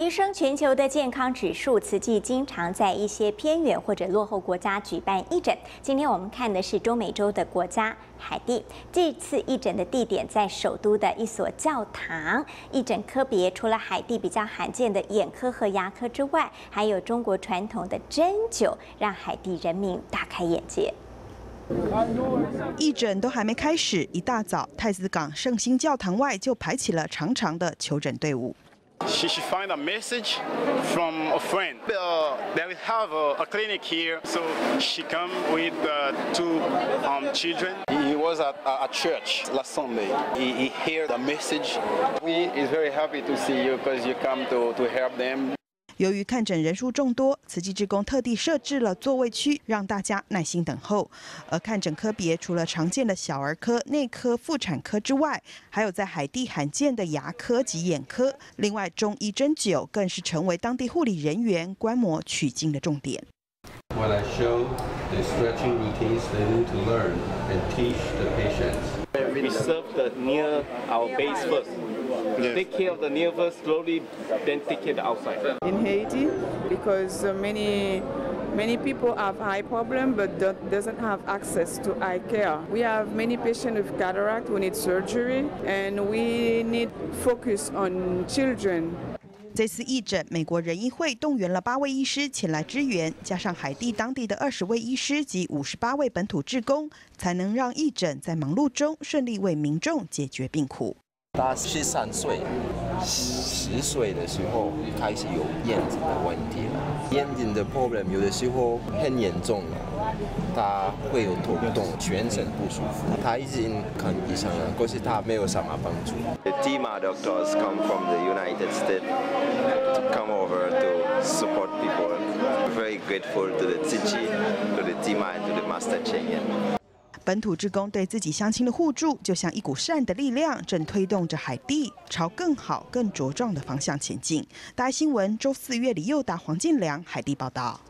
提升全球的健康指数，慈济经常在一些偏远或者落后国家举办义诊。今天我们看的是中美洲的国家海地，这次义诊的地点在首都的一所教堂。义诊科别除了海地比较罕见的眼科和牙科之外，还有中国传统的针灸，让海地人民大开眼界。义诊都还没开始，一大早太子港圣心教堂外就排起了长长的求诊队伍。She should find a message from a friend. Uh, they have a, a, clinic here, so she come with uh, two um, children. He was at a church last Sunday. He, he heard the message. We is very happy to see you because you come to, to help them. 由于看诊人数众多，慈济职工特地设置了座位区，让大家耐心等候。而看诊科别除了常见的小儿科、内科、妇产科之外，还有在海地罕见的牙科及眼科。另外，中医针灸更是成为当地护理人员观摩取经的重点。When I show the stretching routines they need to learn and teach the patients. We serve the near our base first. Take care of the near first slowly, then take care of the outside. In Haiti, because uh, many many people have eye problem but doesn't have access to eye care. We have many patients with cataract who need surgery, and we need focus on children. 这次义诊，美国仁医会动员了八位医师前来支援，加上海地当地的二十位医师及五十八位本土志工，才能让义诊在忙碌中顺利为民众解决病苦。他十三岁、十岁的时候开始有眼睛的问题了，眼睛的 problem 有的时候很严重了，他会有头痛、全身不舒服。他已经看医生了，可是他没有什么帮助。The DIMA doctors come from the United States to come over to support people. Very grateful to the Tiji, to the DIMA, and to the Master Chen. 本土职工对自己乡亲的互助，就像一股善的力量，正推动着海地朝更好、更茁壮的方向前进。大新闻周四月里又达黄建良海地报道。